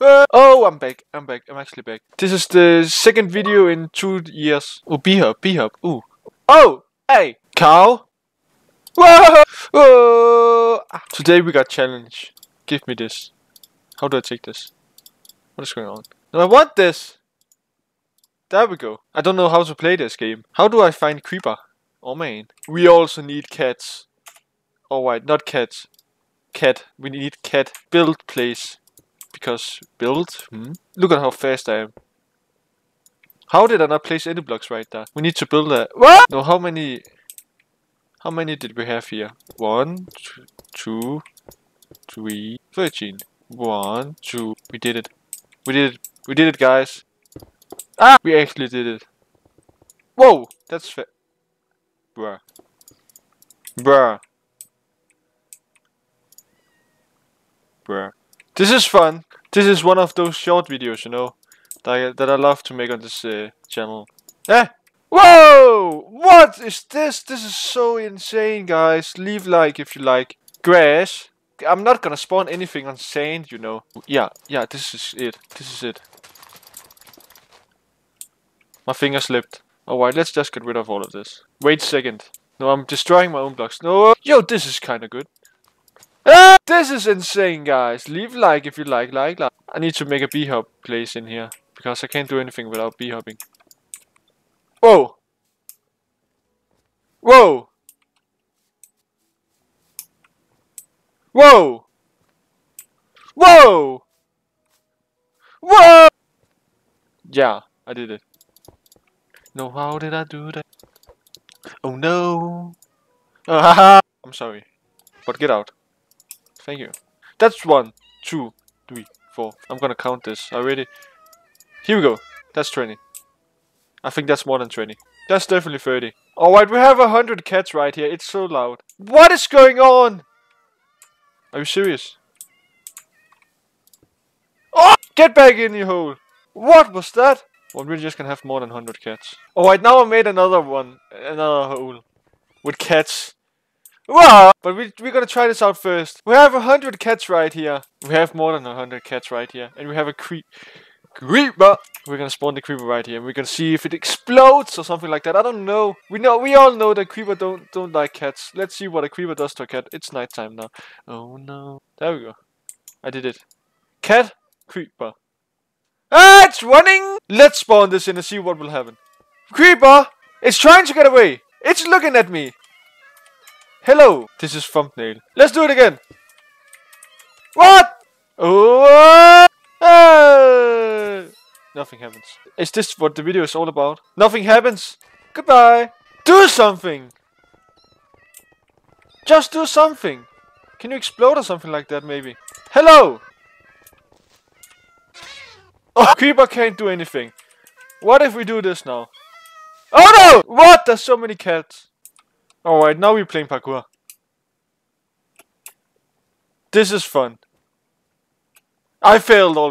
Uh, oh, I'm back. I'm back. I'm actually back. This is the second video in two years. Oh, B-hop, B-hop. Ooh. Oh, hey, cow. Whoa! Whoa! Ah, Today we got challenge. Give me this. How do I take this? What is going on? No, I want this. There we go. I don't know how to play this game. How do I find creeper? Oh man. We also need cats. Oh wait, not cats. Cat. We need cat. Build place. Because build? Hmm? Look at how fast I am. How did I not place any blocks right there? We need to build a... What? No, how many... How many did we have here? One, two. One, two. We did it. We did it. We did it, guys. Ah! We actually did it. Whoa! That's fa- Bruh. Bruh. Bruh. This is fun. This is one of those short videos, you know, that I, that I love to make on this uh, channel. Eh? Whoa! What is this? This is so insane, guys. Leave like if you like. Grass. I'm not gonna spawn anything on sand, you know. Yeah, yeah, this is it. This is it. My finger slipped. Alright, let's just get rid of all of this. Wait a second. No, I'm destroying my own blocks. No, yo, this is kinda good. Ah, this is insane, guys. Leave like if you like, like, like. I need to make a b-hop place in here. Because I can't do anything without b-hopping. Whoa! Whoa! Whoa! Whoa! Whoa! Yeah, I did it. No, how did I do that? Oh no! I'm sorry, but get out. Thank you. That's one, two, three, four. I'm gonna count this I already. Here we go. That's 20. I think that's more than 20. That's definitely 30. Alright, we have a hundred cats right here. It's so loud. What is going on? Are you serious? Oh! Get back in your hole! What was that? Well, we're just gonna have more than 100 cats. Alright, now I made another one. Another hole. With cats. Wow! But we, we're gonna try this out first. We have a 100 cats right here. We have more than a 100 cats right here. And we have a creep. Creeper! We're gonna spawn the creeper right here. And we're gonna see if it explodes or something like that. I don't know. We know. We all know that creeper don't don't like cats. Let's see what a creeper does to a cat. It's nighttime now. Oh no. There we go. I did it. Cat. Creeper. Ah, it's running! Let's spawn this in and see what will happen. Creeper! It's trying to get away! It's looking at me! Hello! This is thumbnail. Let's do it again! What? Oh! ah! Nothing happens. Is this what the video is all about? Nothing happens! Goodbye! Do something! Just do something! Can you explode or something like that maybe? Hello! Oh, Creeper can't do anything. What if we do this now? Oh no! What? There's so many cats. Oh, Alright, now we're playing parkour. This is fun. I failed already.